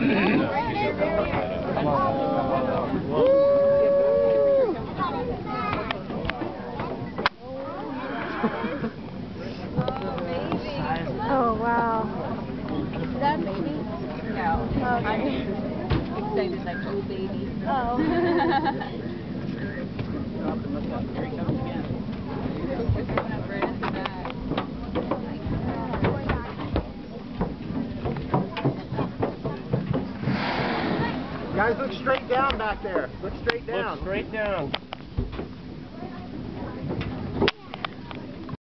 Oh, wow. Is that a baby? No. Okay. Excited like oh baby. Oh. Guys, look straight down back there. Look straight down. Look straight down.